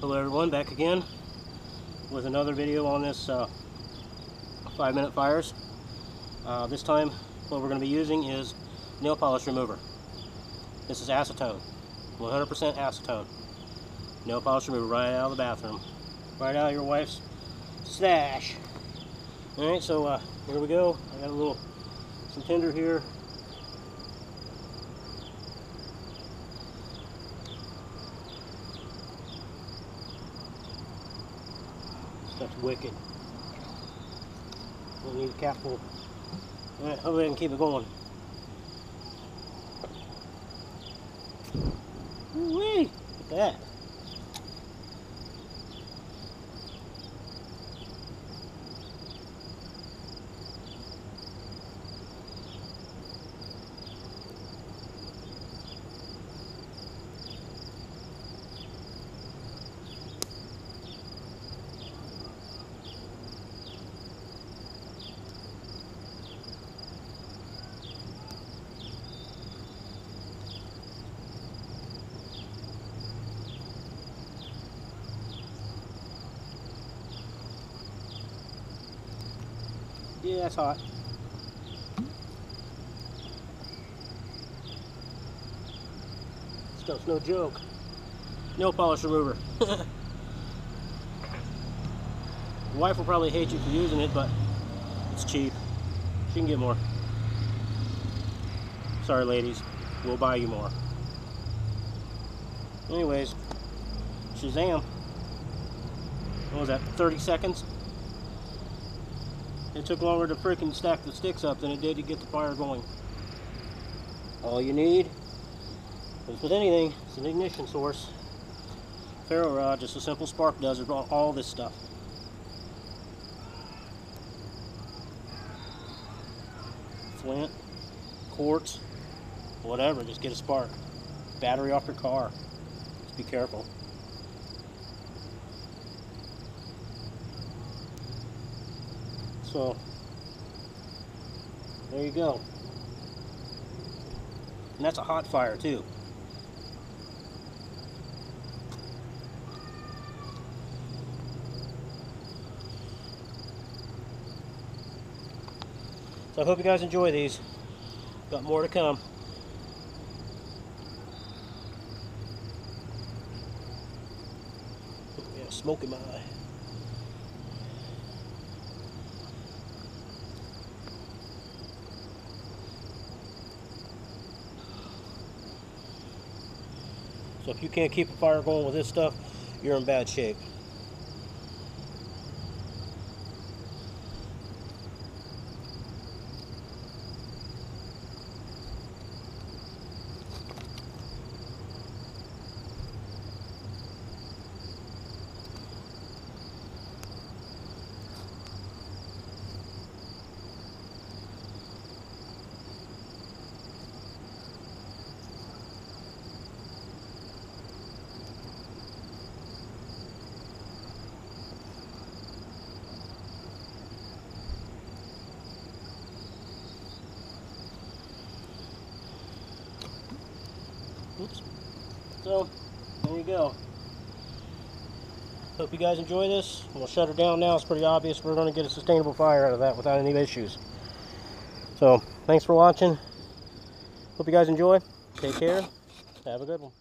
Hello everyone, back again with another video on this uh, 5 minute fires. Uh, this time what we're going to be using is nail polish remover. This is acetone, 100% acetone. Nail polish remover right out of the bathroom, right out of your wife's stash. Alright, so uh, here we go. I got a little, some tinder here. Stuff's wicked. We'll need a cap full. Alright, I can keep it going. Wee! Look at that. Yeah, that's hot. Stuff's no joke. Nail polish remover. wife will probably hate you for using it, but it's cheap. She can get more. Sorry, ladies. We'll buy you more. Anyways, Shazam. What was that, 30 seconds? It took longer to freaking stack the sticks up than it did to get the fire going. All you need, as with anything, is an ignition source. Ferro rod, just a simple spark does it, all this stuff. Flint, quartz, whatever, just get a spark. Battery off your car. Just be careful. So, there you go. And that's a hot fire too. So I hope you guys enjoy these. Got more to come. Yeah, smoke in my eye. So if you can't keep a fire going with this stuff, you're in bad shape. Oops. So, there you go. Hope you guys enjoy this. We'll shut her down now. It's pretty obvious we're going to get a sustainable fire out of that without any issues. So, thanks for watching. Hope you guys enjoy. Take care. Have a good one.